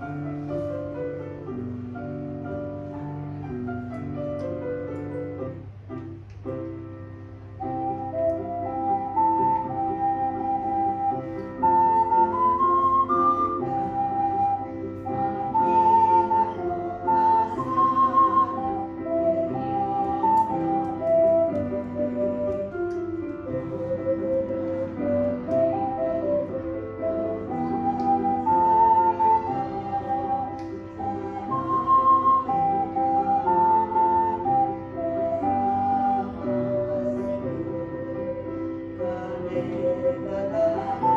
Bye. la la la